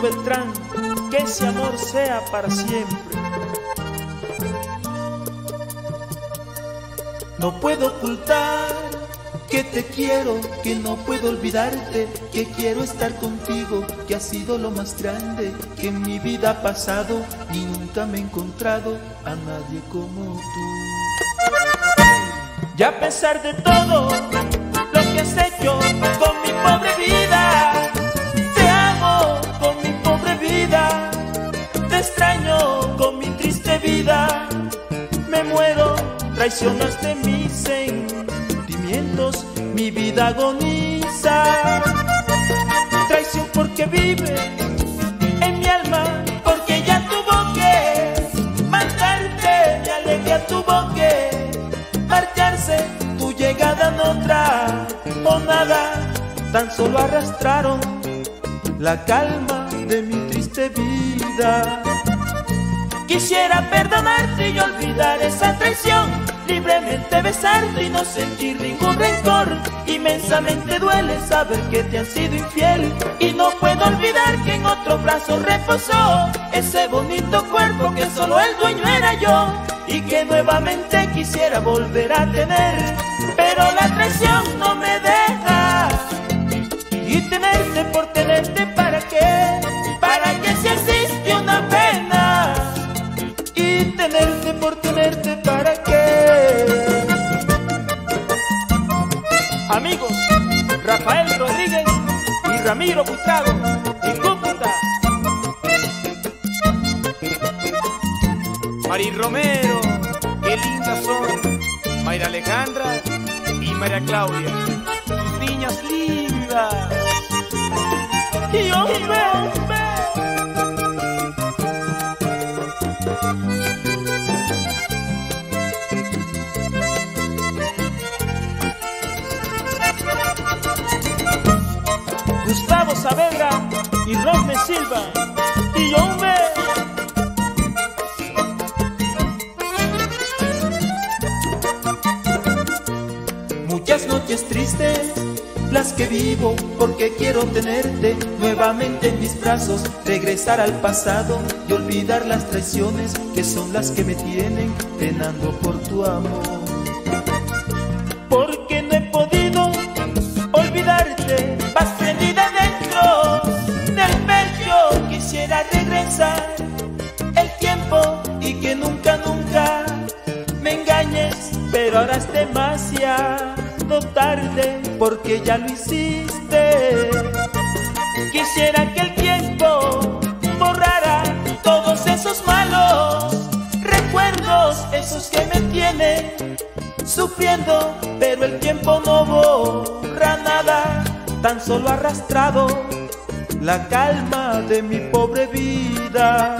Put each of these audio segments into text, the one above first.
Beltrán, que ese amor sea para siempre. No puedo ocultar que te quiero, que no puedo olvidarte, que quiero estar contigo, que ha sido lo más grande que en mi vida ha pasado y nunca me he encontrado a nadie como tú. Y a pesar de todo lo que has hecho con mi pobre vida, traicionaste mis sentimientos, mi vida agoniza, traición porque vive en mi alma, porque ya tuvo que matarte, mi alegría tuvo que marcharse, tu llegada no trajo nada, tan solo arrastraron la calma de mi triste vida. Quisiera perdonarte y olvidar esa traición, libremente besarte y no sentir ningún rencor. Inmensamente duele saber que te han sido infiel y no puedo olvidar que en otro brazo reposó ese bonito cuerpo que solo el dueño era yo y que nuevamente quisiera volver a tener, pero la traición no me deja Amigos, Rafael Rodríguez y Ramiro Bustrago en Cúcuta. Mari Romero, qué lindas son. Mayra Alejandra y María Claudia, niñas lindas. Y Gustavo Saavedra y Rodney Silva. Y hombre. Muchas noches tristes, las que vivo porque quiero tenerte nuevamente en mis brazos, regresar al pasado y olvidar las traiciones que son las que me tienen penando por tu amor. Porque no he podido olvidarte, tarde porque ya lo hiciste. Quisiera que el tiempo borrara todos esos malos recuerdos, esos que me tienen sufriendo, pero el tiempo no borra nada, tan solo arrastrado la calma de mi pobre vida.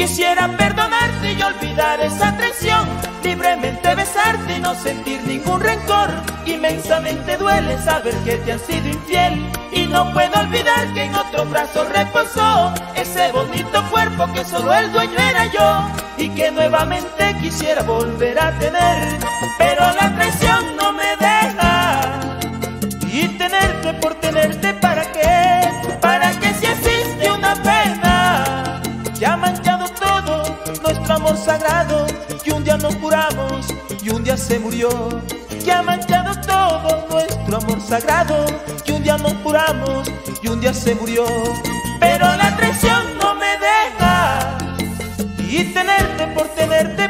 Quisiera perdonarte y olvidar esa traición, libremente besarte y no sentir ningún rencor. Inmensamente duele saber que te han sido infiel y no puedo olvidar que en otro brazo reposó ese bonito cuerpo que solo el dueño era yo y que nuevamente quisiera volver a tener, curamos y un día se murió. Que ha manchado todo nuestro amor sagrado y un día nos curamos y un día se murió. Pero la traición no me deja y tenerte por tenerte